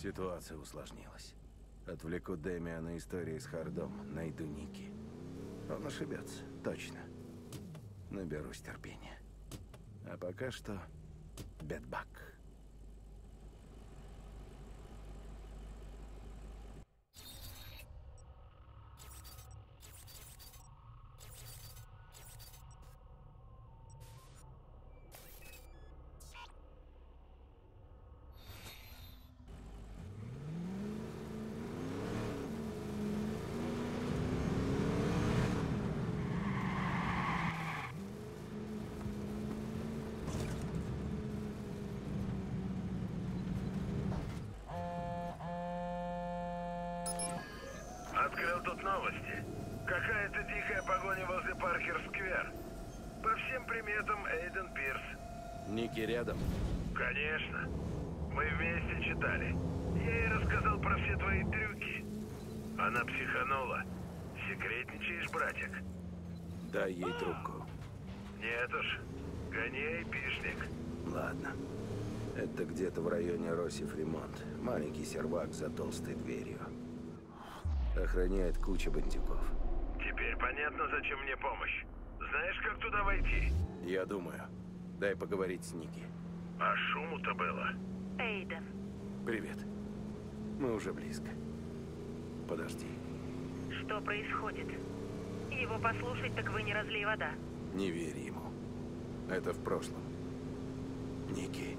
Ситуация усложнилась. Отвлеку Дэмиана истории с Хардом, найду Ники. Он ошибется, точно. Наберусь терпения. А пока что... Бедбак. Новости. Какая-то дикая погоня возле Паркер-сквер. По всем приметам Эйден Пирс. Ники рядом? Конечно. Мы вместе читали. Я ей рассказал про все твои трюки. Она психанула. Секретничаешь, братик? Дай ей трубку. Нет уж. Гони айпишник. Ладно. Это где-то в районе Росиф ремонт. Маленький сервак за толстой дверью. Охраняет куча бандюков. Теперь понятно, зачем мне помощь. Знаешь, как туда войти? Я думаю. Дай поговорить с Ники. А шуму-то было. Эйден, Привет. Мы уже близко. Подожди. что происходит? Его послушать, так вы не разлей вода. Не верь ему. Это в прошлом. Ники,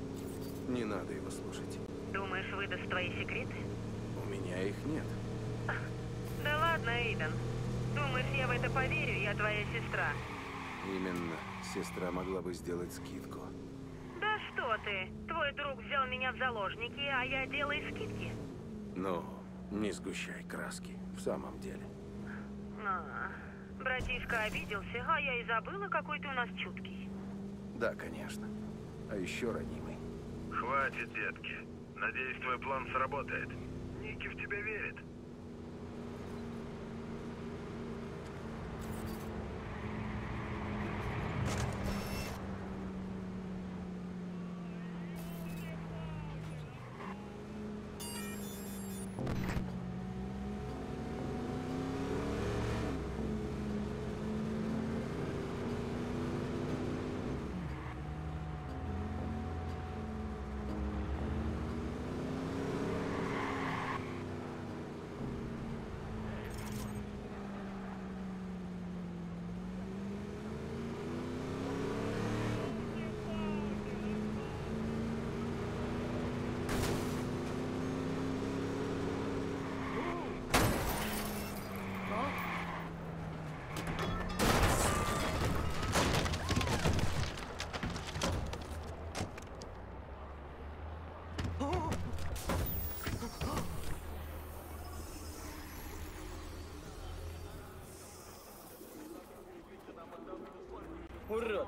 не надо его слушать. Думаешь, выдаст твои секреты? У меня их нет. Да ладно, Эйден. Думаешь, я в это поверю? Я твоя сестра. Именно. Сестра могла бы сделать скидку. Да что ты? Твой друг взял меня в заложники, а я делаю скидки. Ну, не сгущай краски. В самом деле. А, братишка обиделся, а я и забыла, какой ты у нас чуткий. Да, конечно. А еще ранимый. Хватит, детки. Надеюсь, твой план сработает. Ники в тебя верит. Урод!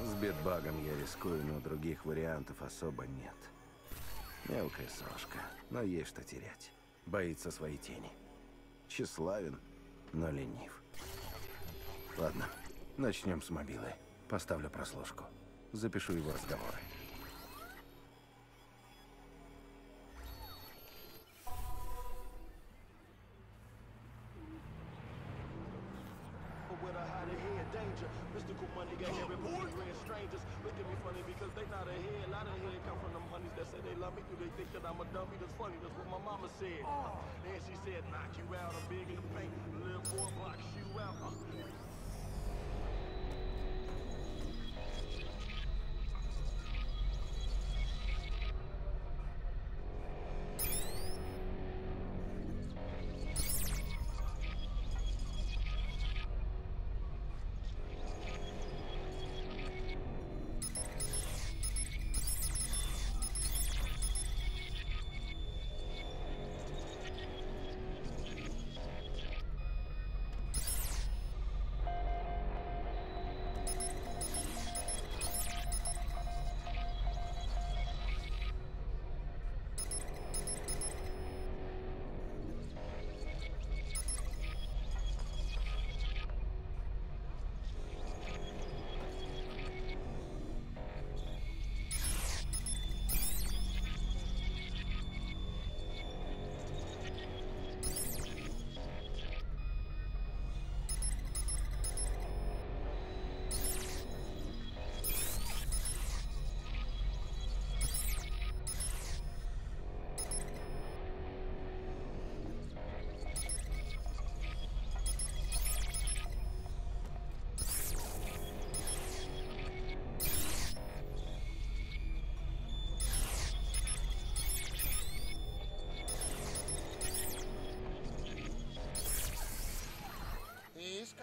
С бедбагом я рискую, но других вариантов особо нет. Мелкая сошка, но есть что терять. Боится своей тени. Тщеславен, но ленив. Ладно, начнем с мобилы. Поставлю прослушку. Запишу его разговоры.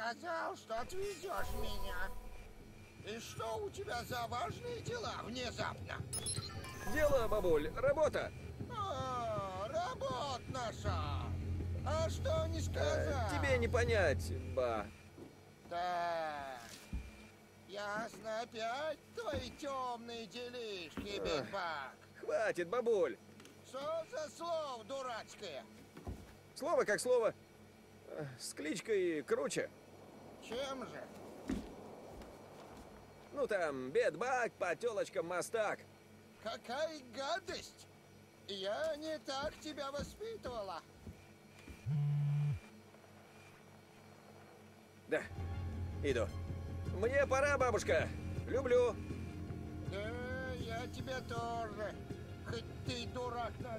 Сказал, что отвезешь меня. И что у тебя за важные дела внезапно? Дело, бабуль, работа. А, работа наша. А что не сказал? Тебе не понять, ба. Так. Ясно опять твои темные делишки, Бигбак. Хватит, бабуль. Что за слово дурацкое? Слово как слово. Э, С кличкой круче. Чем же? Ну там, бедбак, по телочкам мастак. Какая гадость! Я не так тебя воспитывала. Да, иду. Мне пора, бабушка. Люблю. Да, я тебя тоже. Хоть ты и дурак на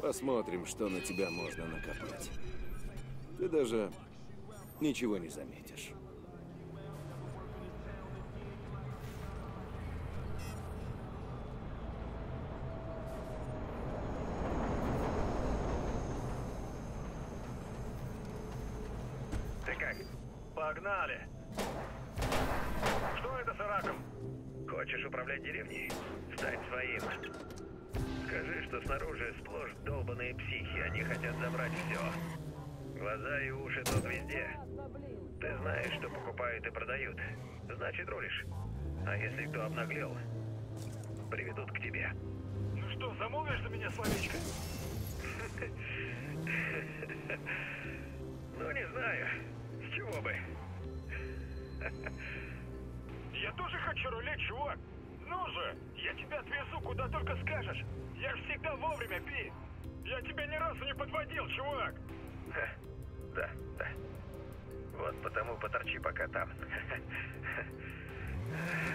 Посмотрим, что на тебя можно накопать. Ты даже ничего не заметишь. Скажешь. Я всегда вовремя, Пи. Я тебя ни разу не подводил, чувак. Да, да. Вот потому поторчи пока там.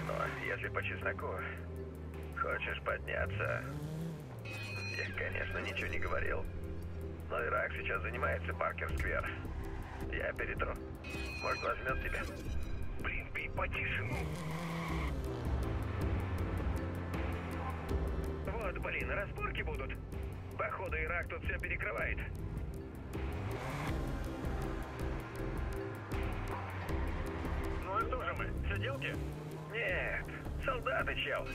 Но если по чесноку, хочешь подняться... Я, конечно, ничего не говорил. Но Ирак сейчас занимается Паркер-сквер. Я перетру. Может, возьмет тебя? Блин, пей потише. Вот, блин, разборки будут. Походу, Ирак тут все перекрывает. Ну и что же мы, сиделки? Нет, солдаты, чел.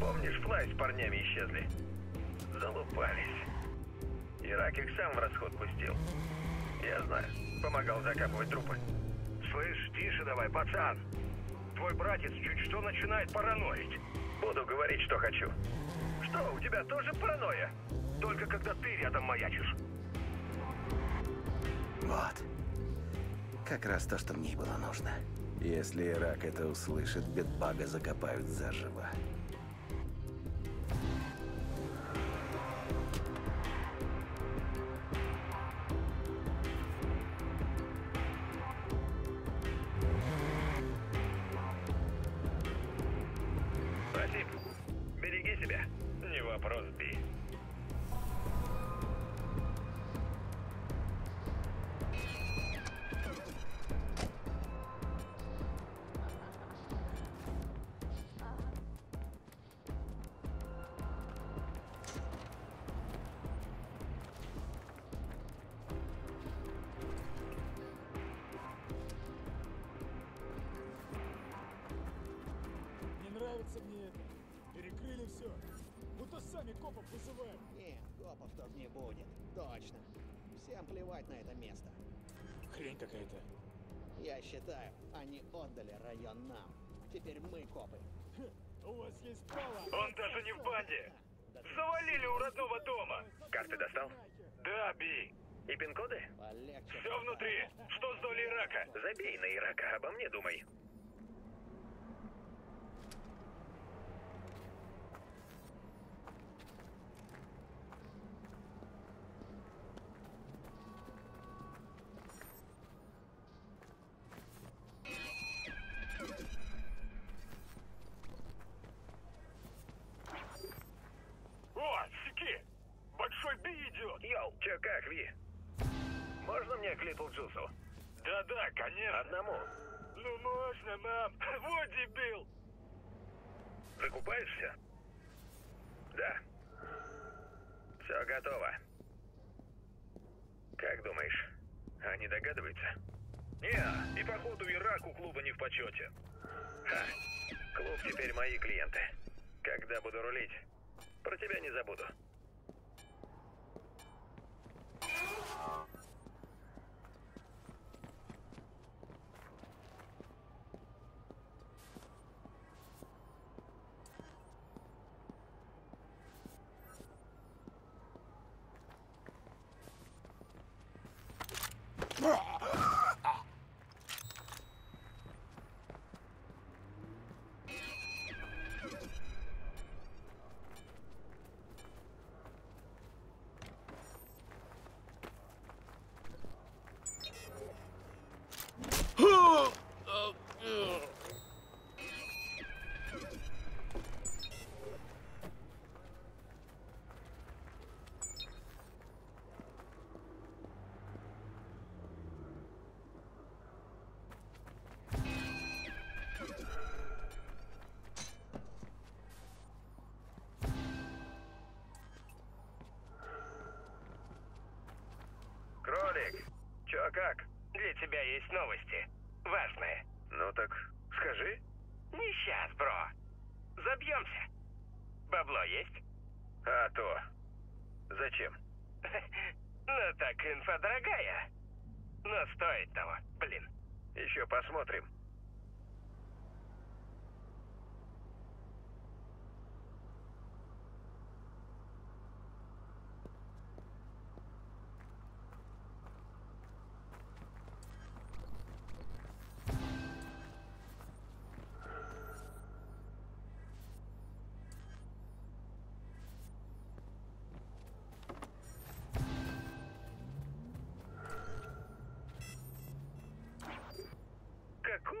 Помнишь, флай с парнями исчезли? Залупались. Ирак их сам в расход пустил. Я знаю. Помогал закапывать трупы. Слышь, тише давай, пацан. Твой братец чуть что начинает параноить. Буду говорить, что хочу. Что, у тебя тоже паранойя? Только когда ты рядом маячишь. Вот. Как раз то, что мне и было нужно. Если Ирак это услышит, бедбага закопают заживо. Вызывают. Нет, копов тут не будет. Точно. Всем плевать на это место. Хрень какая-то. Я считаю, они отдали район нам. Теперь мы копы. У вас есть право. Он даже не в банде. Завалили у родного дома. Карты достал? Да, Би. И пин-коды? Все внутри. Что с долей Ирака? Забей на Ирака, обо мне думай. Одному. Ну можно, мам. Вот дебил. Закупаешься? Да. Все готово. Как думаешь, они догадываются? Не, и походу Ирак у клуба не в почете. Ха, клуб теперь мои клиенты. Когда буду рулить, про тебя не забуду. Чё как? Для тебя есть новости. Важные. Ну так скажи. Не сейчас, бро. Забьемся. Бабло есть? А то. Зачем? Ну так, инфа дорогая. Но стоит того, блин. Еще посмотрим.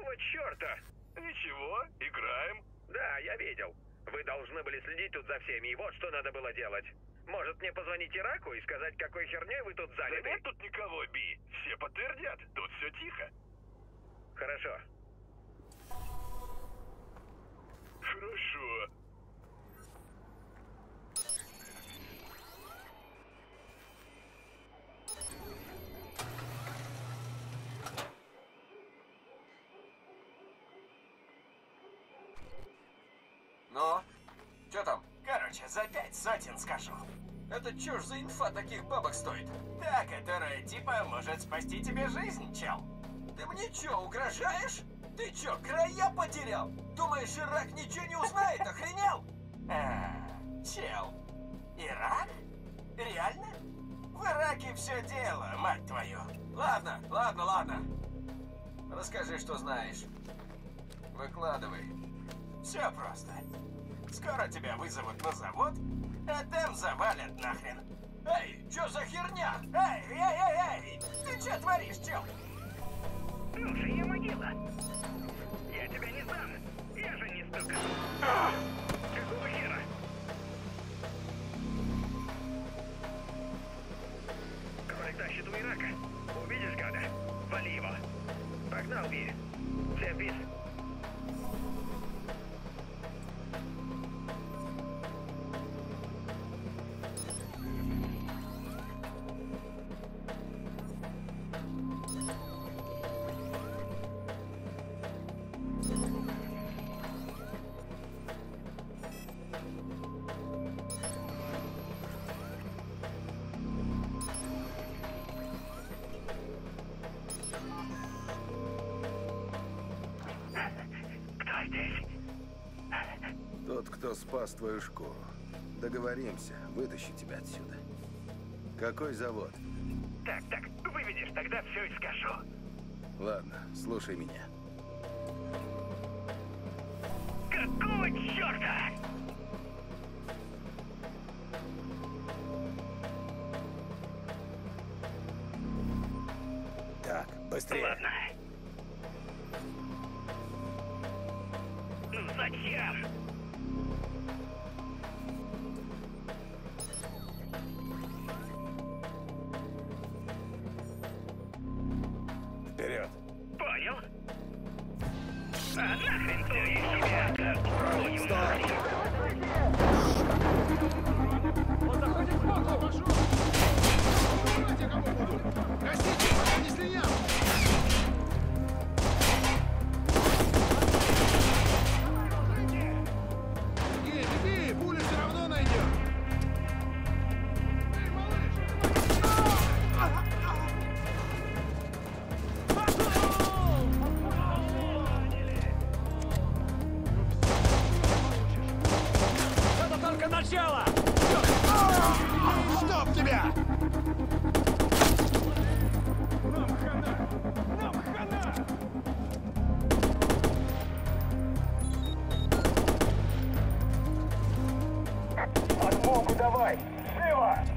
Какого черта? Ничего, играем. Да, я видел. Вы должны были следить тут за всеми, и вот что надо было делать. Может, мне позвонить Ираку и сказать, какой херней вы тут заняты? Да нет тут никого, Би. Все подтвердят. Тут все тихо. Хорошо. Хорошо. Сотен скажу. Это чё ж за инфа таких бабок стоит? Та, которая типа может спасти тебе жизнь, чел. Ты мне чё, угрожаешь? Ты чё, края потерял? Думаешь, Ирак ничего не узнает, охренел? А, чел. Ирак? Реально? В Ираке все дело, мать твою. Ладно, ладно, ладно. Расскажи, что знаешь. Выкладывай. Все просто. Скоро тебя вызовут на завод, а там завалят нахрен. Эй, чё за херня? Эй, эй, эй, эй! Ты что творишь, чел? Слушай, я могила. Я тебя не сдам. Я же не столько. Какого хера? Кролик тащит у Ирака. Увидишь, гада? Вали его. Погнал, Би. Всем Кто здесь? Тот, кто спас твою шкуру. Договоримся, вытащу тебя отсюда. Какой завод? Так, так, выведешь, тогда все и скажу. Ладно, слушай меня. Давай! Живо!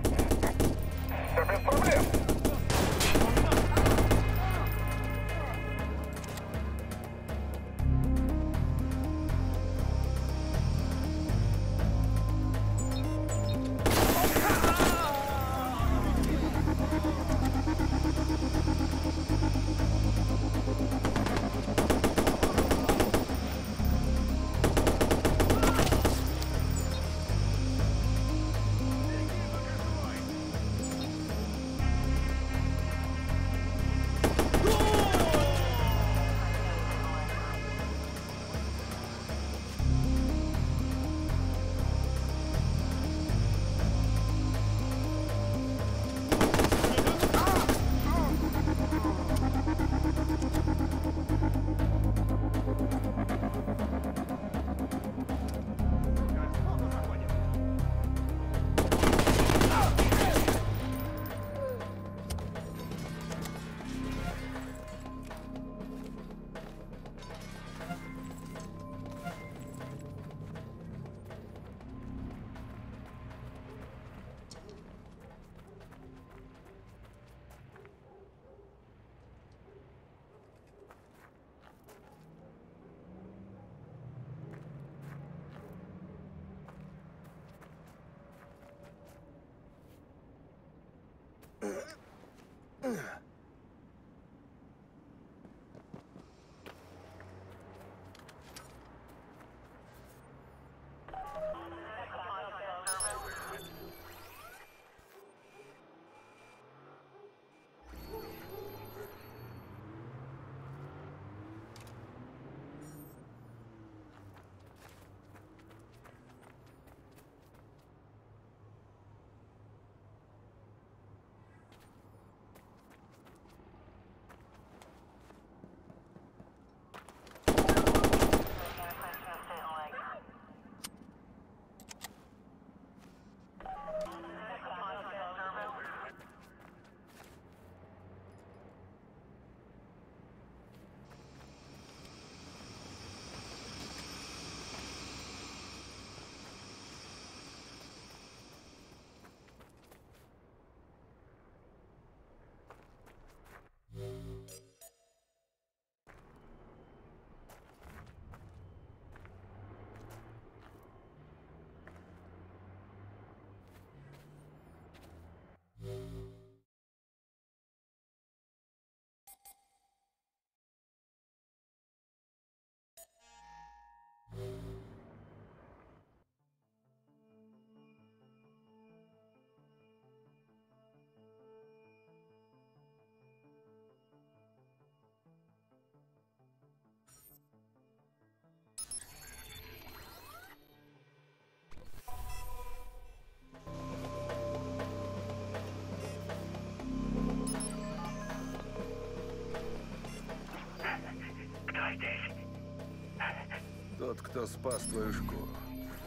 Кто спас твою шкуру.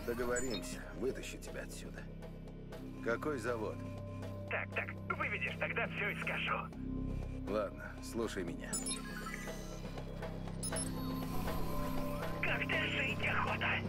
Договоримся, вытащу тебя отсюда. Какой завод? Так, так, выведешь, тогда все и скажу. Ладно, слушай меня. Как ты жить охота?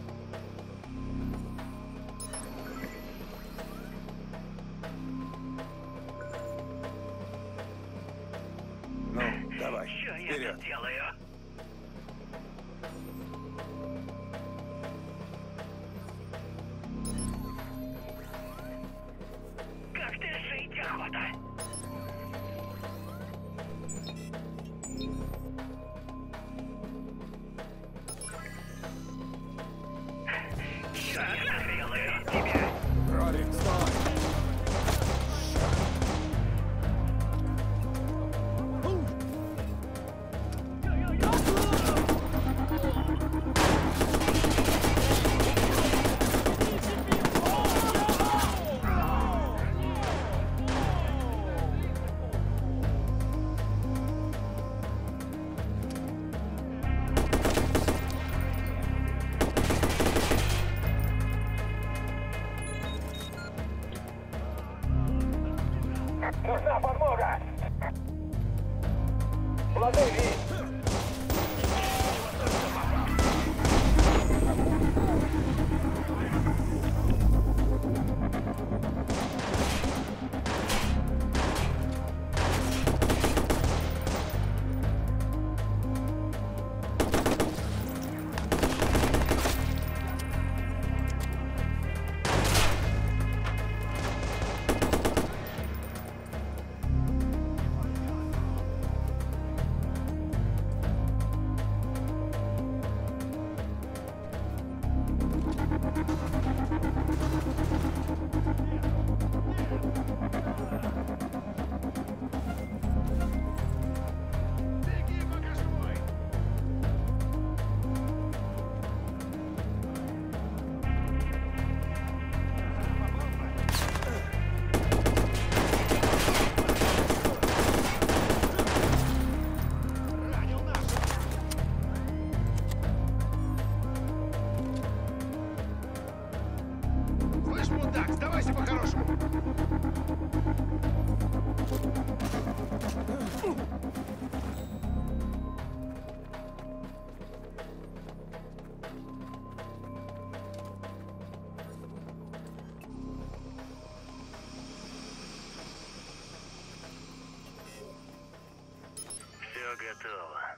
Готово.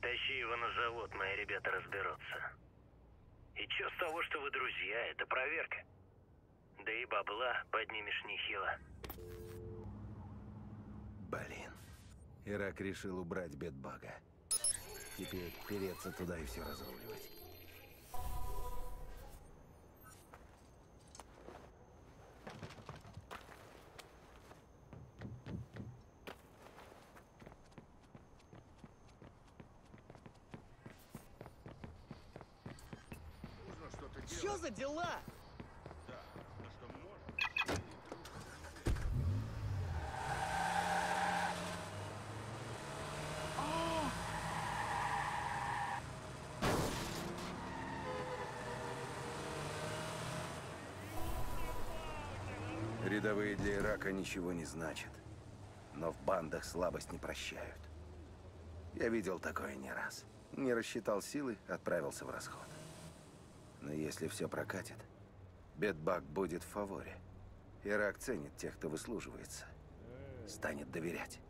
Тащи его на завод, мои ребята разберутся. И чё с того, что вы друзья? Это проверка. Да и бабла поднимешь нехило. Блин. Ирак решил убрать бедбага. Теперь переться туда и все разруливать. Что за дела? Рядовые для Ирака ничего не значат. Но в бандах слабость не прощают. Я видел такое не раз. Не рассчитал силы, отправился в расход. Но если все прокатит, Бедбак будет в фаворе. Ирак ценит тех, кто выслуживается. Станет доверять.